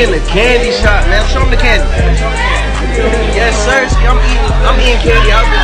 In the candy shop, man. Show them the candy. Yes, sir. I'm eating. I'm eating candy out there.